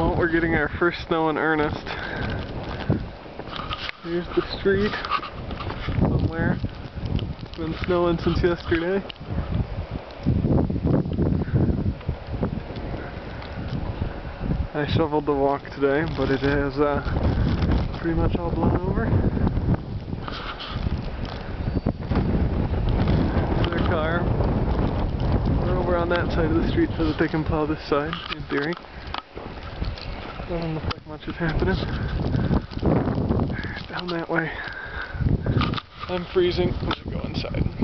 Well, we're getting our first snow in earnest. Here's the street somewhere. It's been snowing since yesterday. I shoveled the walk today, but it is uh, pretty much all blown over. Their car. We're over on that side of the street so that they can plow this side, in theory. Doesn't look like much is happening. Down that way. I'm freezing. I'm gonna go inside.